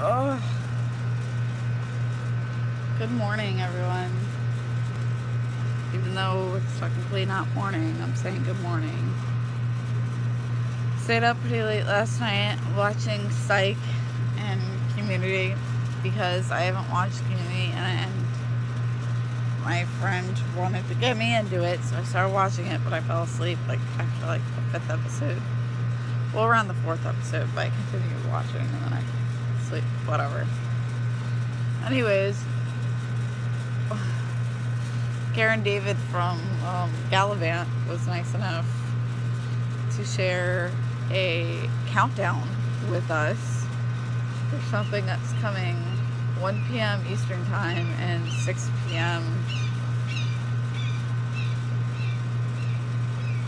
Oh. Good morning, everyone. Even though it's technically not morning, I'm saying good morning. Stayed up pretty late last night watching Psych and Community because I haven't watched Community and my friend wanted to get me into it, so I started watching it, but I fell asleep like after like the fifth episode. Well, around the fourth episode, but I continued watching and then I sleep, whatever. Anyways, Karen David from um, Galavant was nice enough to share a countdown with us for something that's coming 1 p.m. Eastern Time and 6 p.m.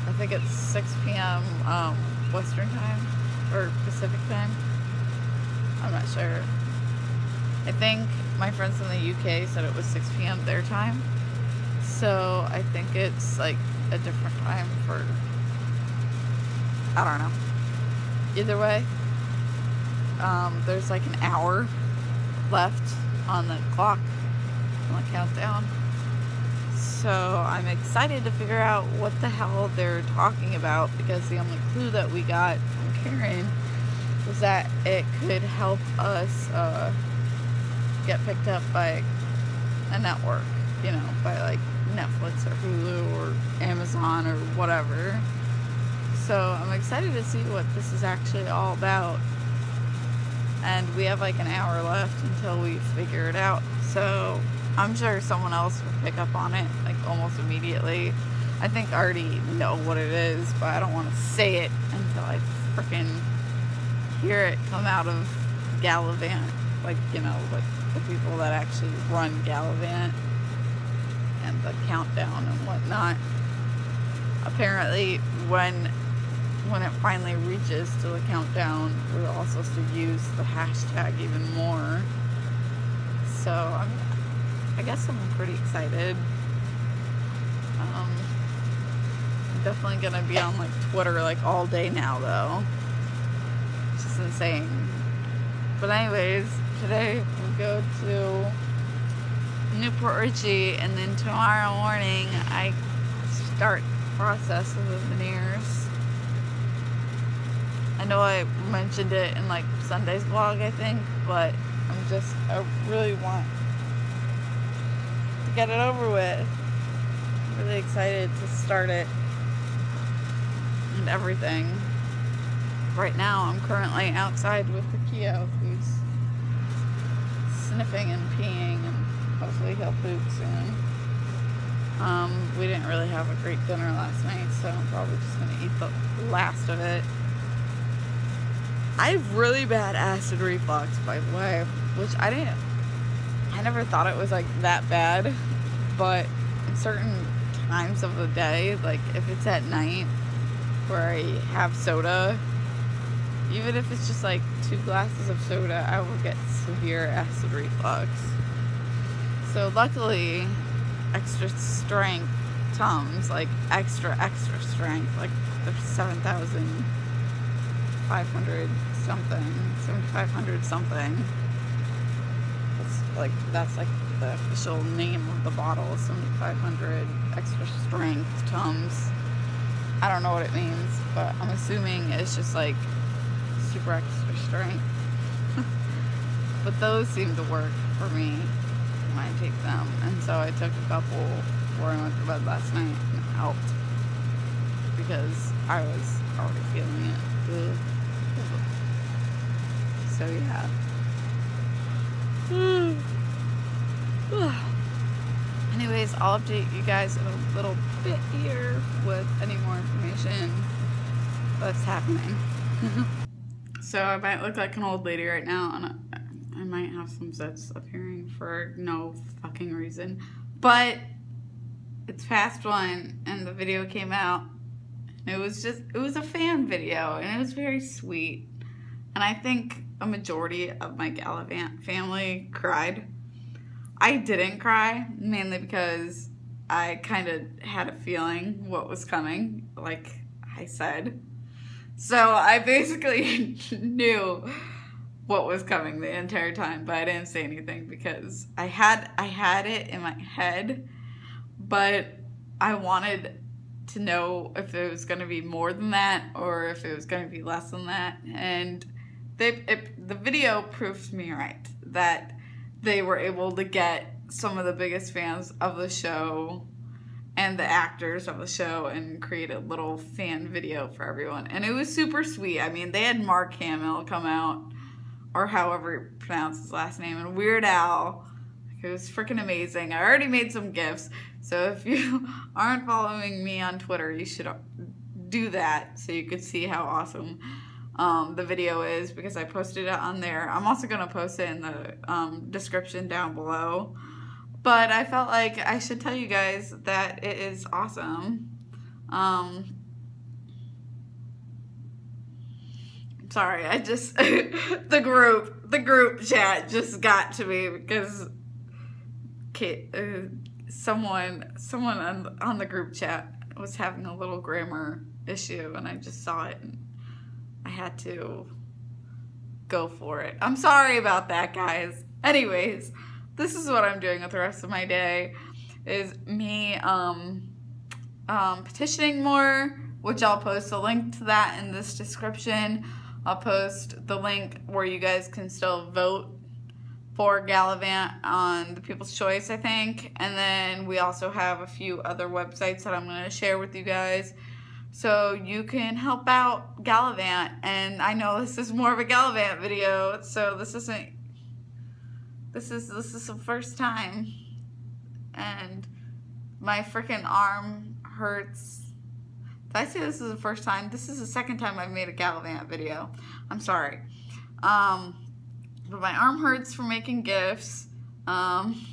I think it's 6 p.m. Um, Western Time or Pacific Time. I'm not sure. I think my friends in the UK said it was 6 p.m. their time. So I think it's like a different time for. I don't know. Either way, um, there's like an hour left on the clock, on the countdown. So I'm excited to figure out what the hell they're talking about because the only clue that we got from Karen that it could help us uh, get picked up by a network, you know, by like Netflix or Hulu or Amazon or whatever. So I'm excited to see what this is actually all about and we have like an hour left until we figure it out. So I'm sure someone else will pick up on it like almost immediately. I think I already know what it is, but I don't want to say it until I freaking hear it come out of Galavant. Like, you know, like the people that actually run Galavant and the countdown and whatnot. Apparently, when when it finally reaches to the countdown, we're all supposed to use the hashtag even more. So I'm, I guess I'm pretty excited. Um, I'm definitely gonna be on like Twitter like all day now though. Insane. But anyways, today we go to New Port Richey and then tomorrow morning I start process of the veneers. I know I mentioned it in like Sunday's vlog, I think, but I'm just, I really want to get it over with. I'm really excited to start it and everything. Right now, I'm currently outside with the Keo, who's sniffing and peeing, and hopefully he'll poop soon. Um, we didn't really have a great dinner last night, so I'm probably just gonna eat the last of it. I have really bad acid reflux, by the way, which I didn't, I never thought it was like that bad, but in certain times of the day, like if it's at night where I have soda, even if it's just like two glasses of soda, I will get severe acid reflux. So luckily, extra strength Tums, like extra, extra strength, like there's 7,000 500 something, 7500 something. That's like that's like the official name of the bottle, 7500 extra strength Tums. I don't know what it means, but I'm assuming it's just like super extra strength. but those seem to work for me when I take them, and so I took a couple before I went to bed last night and helped because I was already feeling it. Ugh. So yeah. Anyways, I'll update you guys in a little bit here with any more information that's happening. so I might look like an old lady right now, and I, might have some zits appearing for no fucking reason. But it's past one, and the video came out. It was just, it was a fan video, and it was very sweet. And I think a majority of my Galavant family cried. I didn't cry, mainly because I kind of had a feeling what was coming, like I said. So I basically knew what was coming the entire time, but I didn't say anything because I had I had it in my head, but I wanted to know if it was going to be more than that or if it was going to be less than that. And they it, the video proved me right that they were able to get some of the biggest fans of the show and the actors of the show and create a little fan video for everyone. And it was super sweet. I mean, they had Mark Hamill come out, or however you pronounce his last name, and Weird Al. It was freaking amazing. I already made some gifts. So if you aren't following me on Twitter, you should do that so you could see how awesome um, the video is because I posted it on there. I'm also going to post it in the um, description down below. But I felt like I should tell you guys that it is awesome. Um, sorry, I just, the group, the group chat just got to me because Kate, uh, someone, someone on, on the group chat was having a little grammar issue and I just saw it and I had to go for it. I'm sorry about that, guys. Anyways, this is what I'm doing with the rest of my day is me um, um, petitioning more, which I'll post a link to that in this description. I'll post the link where you guys can still vote for Galavant on the People's Choice, I think. And then we also have a few other websites that I'm going to share with you guys. So you can help out Galavant. And I know this is more of a Galavant video, so this isn't this is this is the first time, and my freaking arm hurts. Did I say this is the first time? This is the second time I've made a Galavant video. I'm sorry. Um, but my arm hurts from making gifts. Um,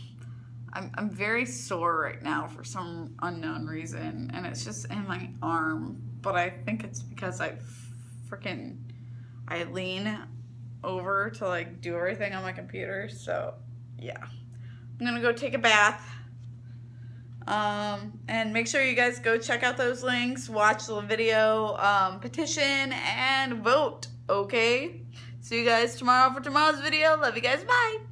I'm, I'm very sore right now for some unknown reason, and it's just in my arm. But I think it's because I freaking I lean over to like do everything on my computer. So yeah, I'm gonna go take a bath. Um, and make sure you guys go check out those links, watch the video, um, petition, and vote, okay? See you guys tomorrow for tomorrow's video. Love you guys. Bye.